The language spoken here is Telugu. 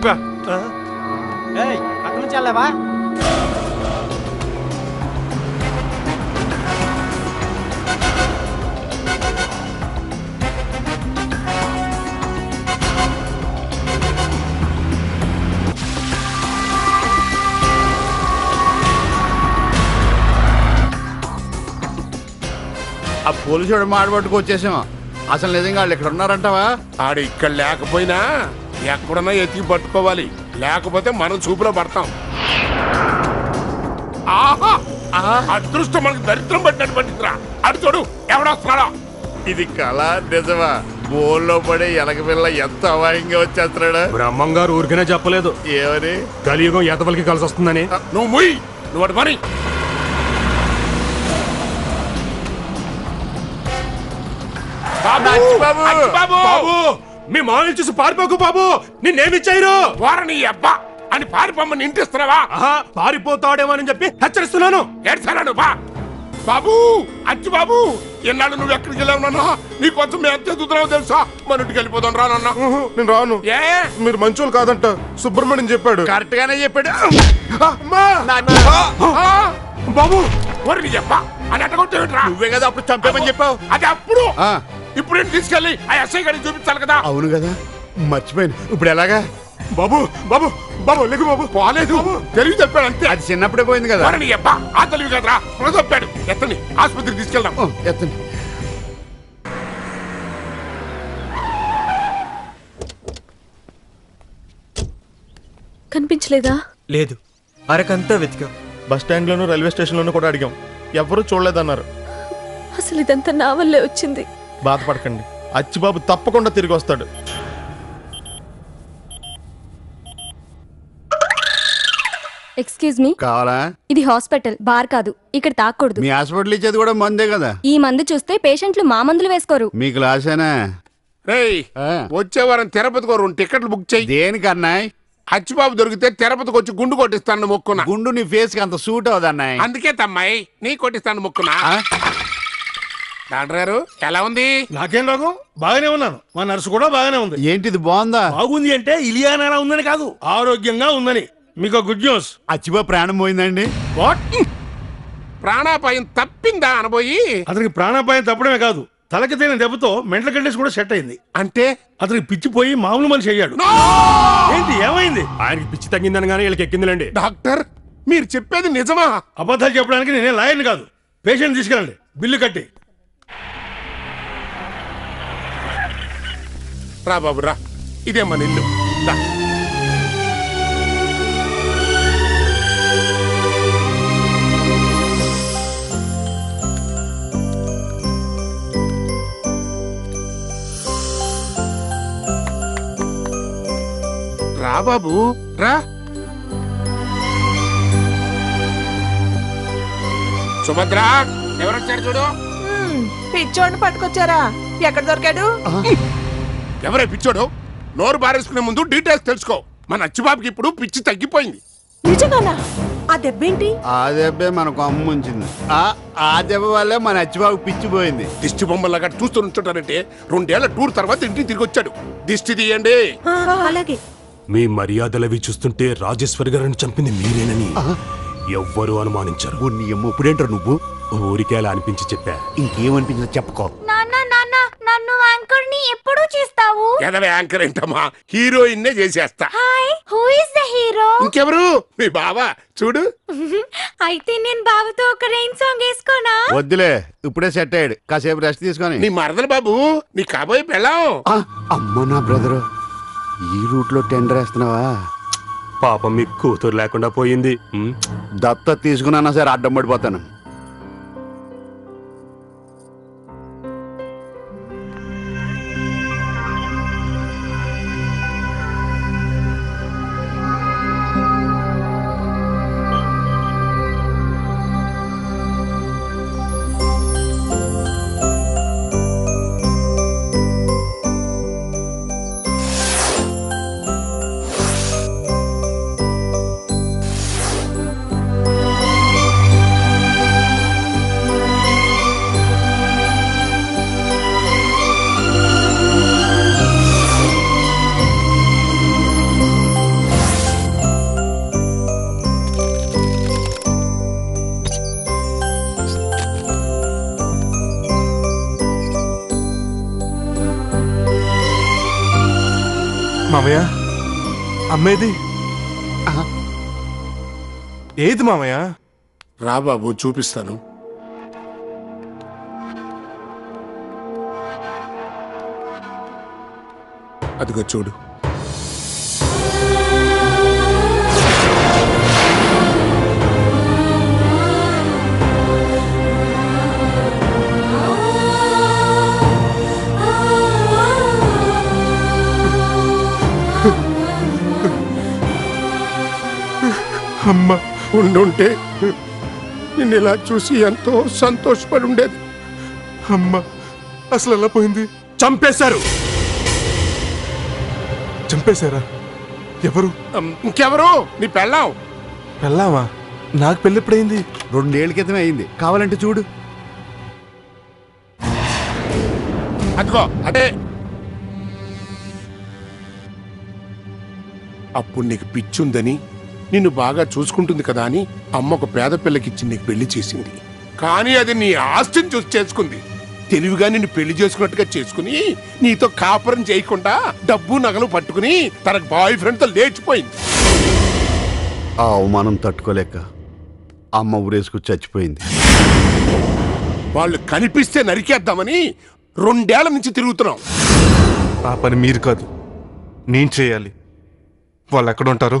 తప్పగా ఏయ్ అక్కడి నుంచి వెళ్ళావా ఆ పోలీసుడు మాడబట్టుకు వచ్చేసాం అసలు నిజంగా వాళ్ళు ఇక్కడ ఉన్నారంటావా? ఆడు ఇక్కడ లేకపోయినా ఎక్కడున్నా ఎతికి పట్టుకోవాలి. లేకపోతే మనం చూపులో పడతాం. ఆహా! అదృష్టం మనకు దరిద్రం పట్టినట్టు పట్టిందిరా అడు చూడు ఎవడొస్తున్నాడో ఇది కళ నిజమా? బోల్లో పడే ఎలక పిల్ల ఎంత అవాయంగా వచ్చేస్తున్నాడు? బ్రహ్మం గారు ఊరికనే చెప్పలేదు. ఏమని? కలియుగం ఎతవలకి కలిసి వస్తుందని. నువ్వు ముయ్ నువ్వు అటు పని. బాబు! బాబు! మీ మామూలు చూసి పారిపోకు బాబు. నిన్నేమిచ్చారు వారని అబ్బా అని పారిపోమ్మని ఇంటిస్తున్నావా పారిపోతాడేమోనని చెప్పి హెచ్చరిస్తున్నాను. ఏడ్చాను బా. బాబు అచ్చి బాబు ఎన్నాళ్ళు నువ్వు ఎక్కడికి వెళ్ళావు నాన్న? నీకోసం మేము ఎంత ఎదుగుతున్నావు తెలుసా? మన ఇంటికి వెళ్ళిపోదాం రా నాన్న. నేను రాను. ఏ? మీరు మంచోళ్ళు కాదంట. సుబ్రహ్మణ్యం చెప్పాడు. కరెక్ట్ గానే చెప్పాడు! బాబు! నీ అబ్బా అని అట్టగొట్టేమిట్రా నువ్వే కదా అప్పుడు చంపేమని చెప్పావు. అది అప్పుడు. ఆ. ఇప్పుడు తీసుకెళ్ళి ఆ ఎస్ఐ గారికి చూపించాలి కదా. అవును కదా. మర్చిపోయాను. ఇప్పుడు ఎలాగా? బాబు బాబు బాబు లేకు బాబు. పోలేదు. తెలివి చెప్పాడు అంతే. అది చిన్నప్పుడే పోయింది కదా. అబ్బా ఆ తెలివి కదరా. చెప్పాడు ఎత్తని ఆసుపత్రికి తీసుకెళ్దాం. ఓ, ఎత్తండి. కనిపించలేదా? లేదు. అరకంతా వెతికాం. బస్ స్టాండ్ లోను రైల్వే స్టేషన్ లోను కూడా అడిగాం. ఎవరు చూడలేదన్నారు. అసలు ఇదంతా నా వల్లే వచ్చింది. బాధపడకండి. అచ్చిబాబు తప్పకుండా తిరిగి వస్తాడు. Excuse me. కావాలా? ఇది హాస్పిటల్ బార్ కాదు. ఇక్కడ తాకూడదు. మీ హాస్పిటల్ ఇచ్చేది కూడా మందే కదా? ఈ మందు చూస్తే పేషెంట్లు మా మందులు వేసుకోరు. మీ క్లాసేనా రేయ్. వచ్చే వారం తిరుపతికి రెండు టికెట్లు బుక్ చేయి. దేనికన్నా అచ్చిబాబు దొరికితే తిరుపతికి వచ్చి గుండు కొట్టిస్తాను మొక్కున్నా గుండు నీ ఫేస్కి అంత సూట్ అవదన్నాయ్ అందుకే తమ్మాయి నీ కొట్టిస్తాను మొక్కున్నా డాక్టర్ గారు ఎలా ఉంది? నాకేం రోగం బాగానే ఉన్నాను. మా నర్సు కూడా బాగానే ఉంది. ఏంటిది బాగుందా? బాగుంది అంటే ఇలియానా ఉందని కాదు ఆరోగ్యంగా ఉందని. మీకు గుడ్ న్యూస్. అచ్చిబా ప్రాణం పోయిందండి. వాట్? ప్రాణాపాయం తప్పిందా అనబోయి? అతనికి ప్రాణాపాయం తప్పడమే కాదు తలకి తేలిన దెబ్బతో మెంటల్ కండిషన్ కూడా సెట్ అయింది. అంటే? అతనికి పిచ్చిపోయి మామూలు మనిషి అయ్యాడు. ఏంటి ఏమైంది? ఆయనకి పిచ్చి తగ్గిందని కానీ వీళ్ళకి ఎక్కిందిలేండి. డాక్టర్ మీరు చెప్పేది నిజమా? అబద్ధాలు చెప్పడానికి నేనే లాయర్ని కాదు. పేషెంట్ తీసుకెళ్ళండి. బిల్లు కట్టి. రా బాబు రా. ఇదే మన ఇల్లు. రా. రా బాబు రా. సుభద్ర ఎవరొచ్చారు చూడు? పిచ్చోడిని పట్టుకొచ్చారా? ఎక్కడ దొరికాడు? ఎవరే పిచ్చోడు నోరు బారేసుకునే ముందు డీటెయిల్స్ తెలుసుకో. మన అచ్చిబాబుకి ఇప్పుడు పిచ్చి తగ్గిపోయింది. నిజంగానా? ఆ దెబ్బేంటి? ఆ దెబ్బే మనకు ఆ ఆ దెబ్బ వల్లే మన అచ్చిబాబు పిచ్చిపోయింది దిష్టి బొమ్మలాగా చూస్తూ ఉంచుంటారంటే రెండేళ్ళ టూర్ తర్వాత ఇంటికి తిరిగి వచ్చాడు. దిష్టి తీయండి. అలాగే. మీ మర్యాదలవి చూస్తుంటే రాజేశ్వరి గారిని చంపింది మీరేనని ఎవ్వరూ అనుమానించరు. నీ అమ్మ ఇప్పుడేంటారు నువ్వు? ఊరికే అలా అనిపించి చెప్పా. ఇంకేమనిపించిందో చెప్పుకో. నాన్న నాన్న నన్ను యాంకర్ని ఎప్పుడు చేస్తావు? ఎదవ యాంకర్ ఏంటమ్మా? హీరోయిన్ నే చేసేస్తా. Hi who is the hero ఇంకెవరు? మీ బావ చూడు. అయితే నేను బాబుతో ఒక రెయిన్ సాంగ్ వేసుకోనా? వద్దులే ఇప్పుడే సెట్ అయ్యాడు. కాసేపు రెస్ట్ తీసుకొని. నీ మరదలు బాబు నీ కాబోయే పెళ్ళాం. ఆ, అమ్మ నా బ్రదరు ఈ రూట్లో టెండర్ వేస్తున్నావా? పాపం మీకు కూతురు లేకుండా పోయింది. ఉమ్. దత్త తీసుకున్నా సరే అడ్డం పడిపోతాను. మామయ్య అమ్మేది? ఏది మామయ్య రా బాబు చూపిస్తాను. అదిగో చూడు. అమ్మ ఉండుంటే నిన్ను ఇలా చూసి ఎంతో సంతోషపడి ఉండేది అమ్మ అసలు ఎలా పోయింది? చంపేశారు. చంపేశారా? ఎవరు? ఇంకెవరు? నీ పెళ్ళాం. పెళ్ళామా? నాకు పెళ్ళి ఎప్పుడైంది? రెండేళ్ళ క్రితమే అయింది. కావాలంటే చూడు. అదిగో అదే. అప్పుడు నీకు పిచ్చుందని నిన్ను బాగా చూసుకుంటుంది కదా అని అమ్మ ఒక పేద పిల్లకిచ్చి నీకు పెళ్ళి చేసింది. కానీ అది నీ ఆస్తిని చూసి చేసుకుంది. తెలివిగా నిన్ను పెళ్ళి చేసుకున్నట్టుగా చేసుకుని నీతో కాపురం చేయకుండా డబ్బు నగలు పట్టుకుని తనకు బాయ్ ఫ్రెండ్తో లేచిపోయింది. ఆ అవమానం తట్టుకోలేక అమ్మ ఊరేసుకు చచ్చిపోయింది. వాళ్ళు కనిపిస్తే నరికేద్దామని రెండేళ్ళ నుంచి తిరుగుతున్నాం. ఆ పని మీరు కాదు నేను చేయాలి. వాళ్ళు ఎక్కడ ఉంటారు?